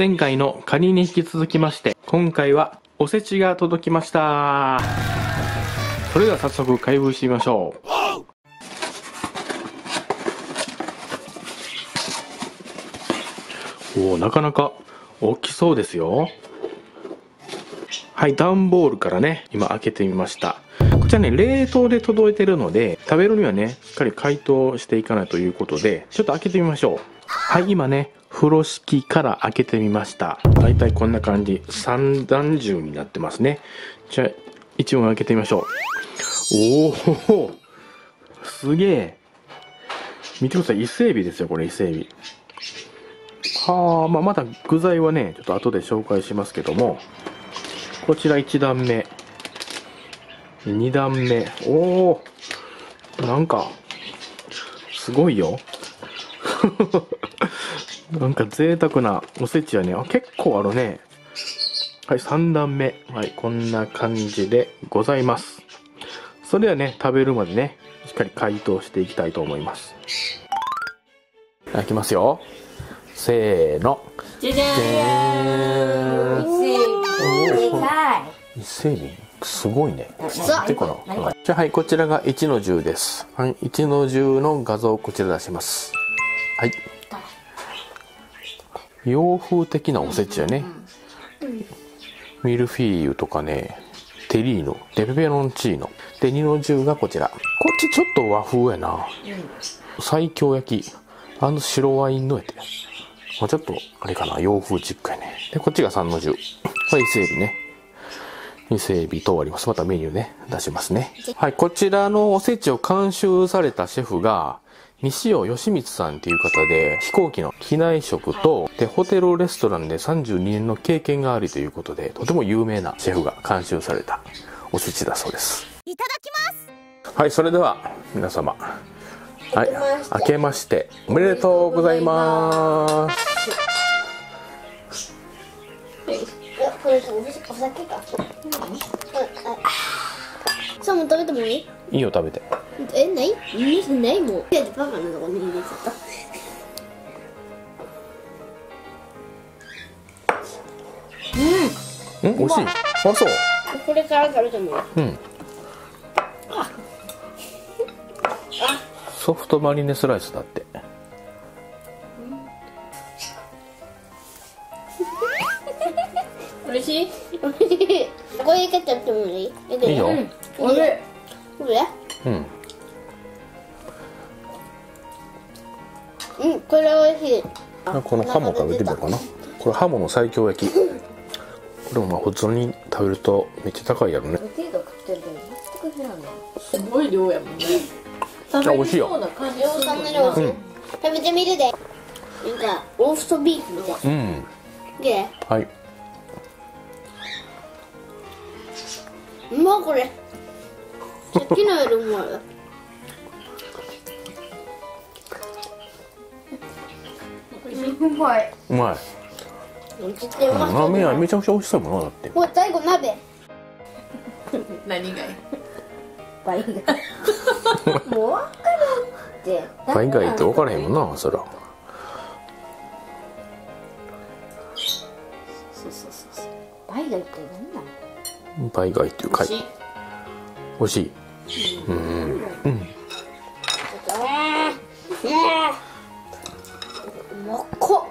前回のカニに引き続きまして、今回はおせちが届きました。それでは早速開封してみましょう。おおなかなか大きそうですよ。はい、段ボールからね、今開けてみました。こちらね、冷凍で届いてるので、食べるにはね、しっかり解凍していかないということで、ちょっと開けてみましょう。はい、今ね、風呂敷から開けてみました。だいたいこんな感じ。三段重になってますね。じゃあ、一問開けてみましょう。おおすげえ。見てください。伊勢海老ですよ、これ伊勢海老。はあ、まあ、まだ具材はね、ちょっと後で紹介しますけども、こちら1段目。2段目。おおなんか、すごいよ。なんか贅沢なおせちやね。あ、結構あるね。はい、3段目。はい、こんな感じでございます。それではね、食べるまでね、しっかり解凍していきたいと思います。いただきますよ。せーの。じゃじゃーん伊勢海老すごいね。そうでこの、じゃあはい、こちらが1の10です。はい、1の10の画像をこちら出します。はい。洋風的なおせちやね。ミルフィーユとかね、テリーノ、デペペロンチーノ。で、2の10がこちら。こっちちょっと和風やな。西京焼き。あの白ワインのやて。もうちょっと、あれかな、洋風チックやね。で、こっちが3の10。これ伊勢海老ね。伊勢海老とあります。またメニューね、出しますね。はい、こちらのおせちを監修されたシェフが、西尾義光さんっていう方で、飛行機の機内食と、で、ホテルレストランで32年の経験がありということで、とても有名なシェフが監修されたおせちだそうです。いただきます。はい、それでは、皆様。はい、明けまして、おめでとうございます。お酒か。そうもう食べてもいい？いいよ、食べて。えない？うんないもういやパパのとこに入れちゃった。ん。美味しい。あ、そう。これから食べてもいい。うん。ソフトマリネスライスだって。美味しい？これかけてもいい？いいよ。おいしい。これ？うん。うんこれ美味しいあこのハモ食べてみようかな。これハモの最強焼き。これもまあ普通に食べるとめっちゃ高いやろね。程度食ってるけど全く知らんねすごい量やもんね食美味しいよそうな感じ量産の量食べてみるでなんかローストビーフみたいうん。ではい。うまっこれ さっきのよりうまいうまいうまい。ううん、まメン屋めちゃくちゃ美味しそうやもんな、だって。これ最後鍋何がいい？倍が もう分からんって倍外って分からへんもんな、そら。そうそうそうそう倍がって何なの倍外っていうかい。し美味しい。うん。うん。あーうまっこ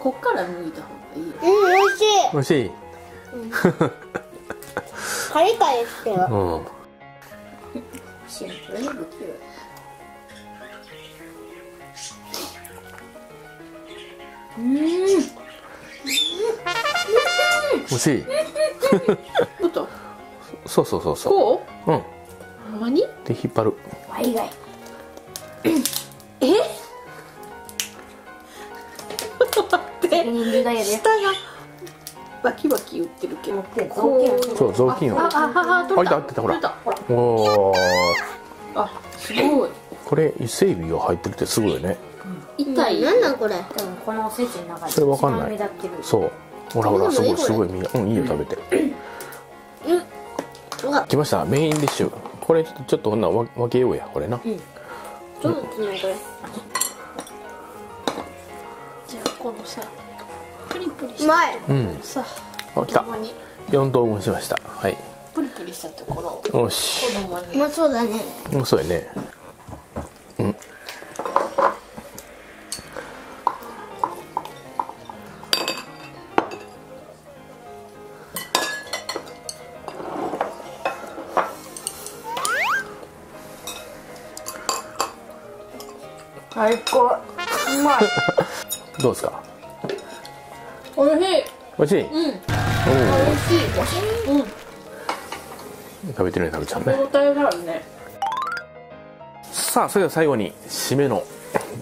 こっから抜いた方がいいよ。うん美味しい。美味しい。カリカリしてる。うん。シンプルに不器美味しい。おっと。そうそうそうそこう？うん。う何で、引っ張る。倍がえ？ちょっと待って下がバキバキ言ってるけど。こうそう、雑巾を。ああああ取れた。取れたほら。おー。あすごい。これ、伊勢海老が入ってるってすごいよね。痛い。なんなんこれ？多分このおせちの中で。それわかんない。そう。ほらほら、すごい、すごいみんな。うん、いいよ、食べて。うわ。来ました、メインディッシュ。これちょっとほんな分分けようやこれな、うん、どうなってんのこれ、じゃあこのさプリプリしたうまいうん。さあ来た。4等分しました。はい。プリプリしたところよし。もうそうだね。もうそうやね。最高。うまい。どうですか？おいしい。美味しい、うん。お美味しい。うん。お食べてるね食べちゃうね。歯応えがあるね。さあそれでは最後に締めの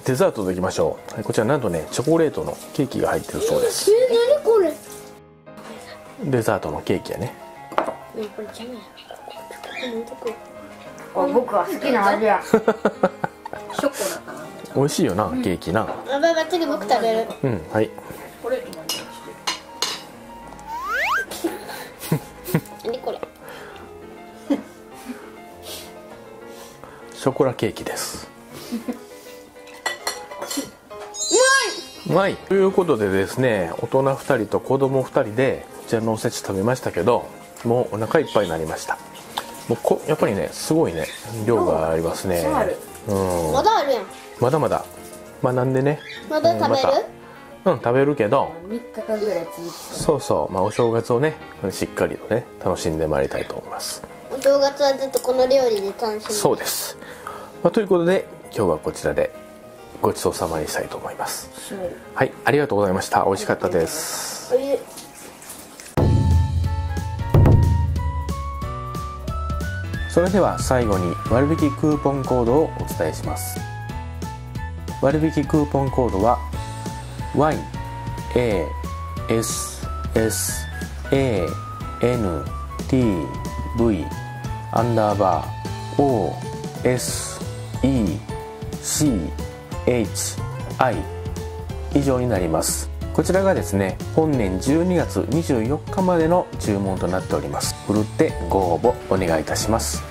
デザートでいきましょう。はいこちらなんとねチョコレートのケーキが入ってるそうです。え何これ？デザートのケーキやね。ねこれじゃない。これ僕は好きな味や 美味しいよな、ケーキな。あばば次僕食べる。うんはい。何これ。ショコラケーキです。うまい。ということでですね大人2人と子供2人でこちらのおせち食べましたけどもうお腹いっぱいになりました。もうこやっぱりねすごいね量がありますね。うん。まだあるやんまだまだ。まあなんでね。まだ食べる、うん食べるけど。3日間ぐらい続そうそう、まあ、お正月をねしっかりとね楽しんでまいりたいと思います。お正月はずっとこの料理で楽しむそうです、まあ、ということで今日はこちらでごちそうさまにしたいと思います。はいありがとうございました。美味しかったです。それでは最後に割引クーポンコードをお伝えします割引クーポンコードは YASSANTV アンダーバー OSECHI 以上になります。こちらがですね本年12月24日までの注文となっております。ふるってご応募お願いいたします。